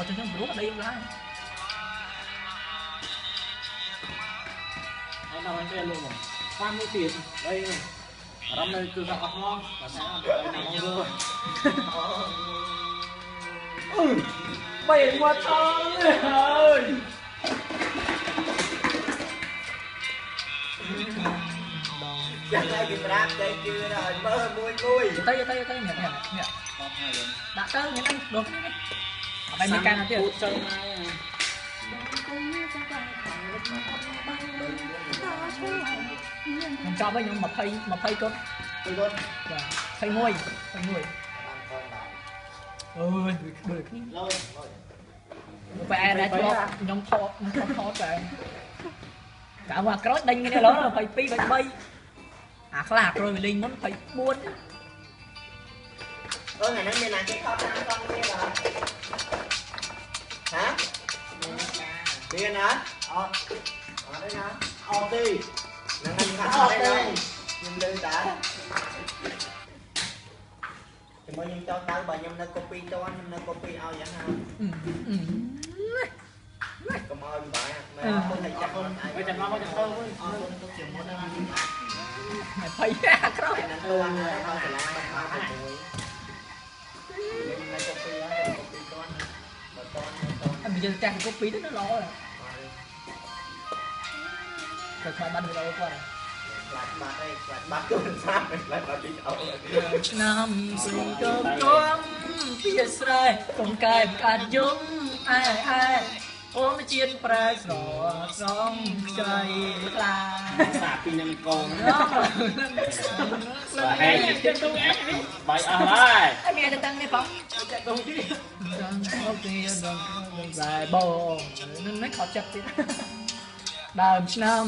មកចឹងព្រោះអត់ដីឡើងអត់ដល់ពេលលោកតាមមួយទៀតអីអារម្មណ៍នៅគឺថាអស់ហ្មងបើថាអត់ទៅណាមកលើអឺបីមកតនេះហើយ ចាំតែគេប្រាប់តែជឿដល់មើលមួយមួយទៅទៅទៅនេះនេះនេះអត់ហើយដាក់ទៅនេះដូចនេះអត់តែមានការណាទៀតពូចឹងមកខ្ញុំចប់ហើយខ្ញុំ20 20កត់ទៅគាត់ចា21 21អើយដូចគ្នាលុយលុយបែរតែជាប់ខ្ញុំថតខ្ញុំថតតែកាលមកអាក្រោយដេញគ្នាឡើយ22 23អាខ្លះអាក្រោយវាលេងមុន24 អឺថ្ងៃនេះមានណាគេខកតាមកង់គ្នាបាទហ៎មានណាអត់អត់ទេណាអត់ទេនឹងខ្ញុំខាត់អត់ទេខ្ញុំលើតាជាមួយខ្ញុំចោលដៅបើខ្ញុំនៅ copy តន់ខ្ញុំនៅ copy ឲ្យយ៉ាងណាអឺអឺកុំឲ្យបាយមែនអរគុណតែចាស់ យើងចាស់កូពីទៅល្អហើយទៅខ្លាចបាត់វីដេអូគាត់ខ្លាចបាត់អីខ្លាចបាត់ទូរស័ព្ទខ្លាចបាត់វីដេអូឆ្នាំស្រីក៏គំពីស្រែកុំកែបកាត់យំអែអែ អូនជាតិប្រែស្រស្រងខ្ចីខ្លាសាពីនឹងកងណោះបាទហេចិត្តទៅអីបាយអស់ហើយអីមានតែតាំងនេះផងចិត្តទៅទីតាំងអូខេដល់ដល់ដែរបងនឹងមិនខត់ចិត្តទៀតដើមឆ្នាំ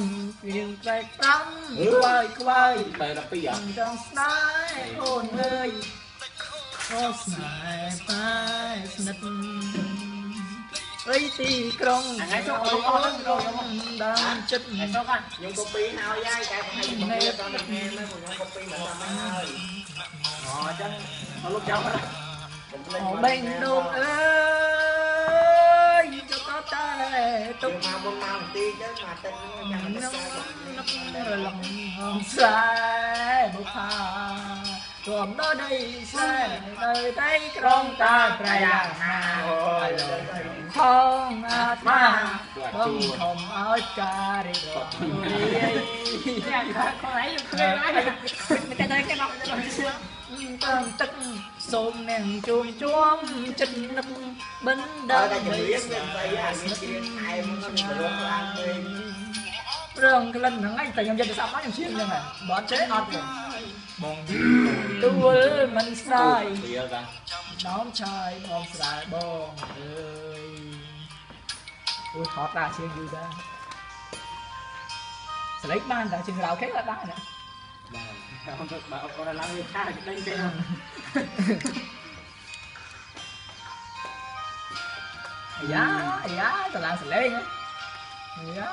វាងត្រែកប្រាំខ្វាយខ្វាយទៅដល់ពីអត់ចង់ស្ដាយអូនអើយអូស្នេហ៍តែស្និទ្ធ រីទីក្រុងថ្ងៃចុះអស់អស់ហ្នឹងទៅខ្ញុំដើមចិត្តថ្ងៃចុះកាខ្ញុំ copy ហើយហើយតែខ្ញុំឲ្យខ្ញុំតន់តែហ្នឹងខ្ញុំ copy មិនតាមហើយអូអញ្ចឹងមកលោកចាំណាកុំភ្លេចអូមកបេងដូងអើយចតតែទុទុកកមកមុនមកនាទីទៅមកទឹកហ្នឹងចាំនឹតែកស្គាល់នឹករលំហងស្រែបុផារំដល់ដីស្រែនៅតែក្រុងតាប្រយ៉ាហាអូយ ផងអាត្មាបងខំឲ្យការរីករាយអ្នកខាត់ខ្លួនឯងខ្លួនឯងមិនតែតែគេមកទៅតាមទឹកសូមអ្នកជួមជួមចិត្តនឹកបិណ្ឌដល់តែជំរាបមានស្អីអានេះគេឯងមិនរងខ្លាំងទេរឿងក្លិនហ្នឹងឯងតែខ្ញុំយកទៅសាប់មកខ្ញុំឈាមហ្នឹងហ่ะបើចេះអត់ទេបងទួលមិនស្ដាយដល់ឆាយបងស្រាយបងអើយ អូថតដាក់ជាងយូរដែរស្លេកបានតែជាងរៅខេក៏បានដែរបាទអត់បើអត់គាត់ឡើងវាខាដេញទេអាយ៉ាអាយ៉ាតឡើងស្លេងអាយ៉ា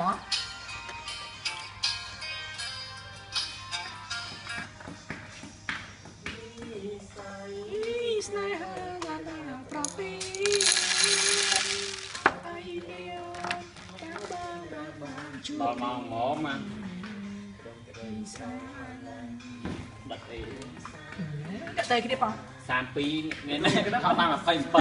អ ដល់មកមកមកបាត់អីតែគ្នាបង32មានគេថាបាន27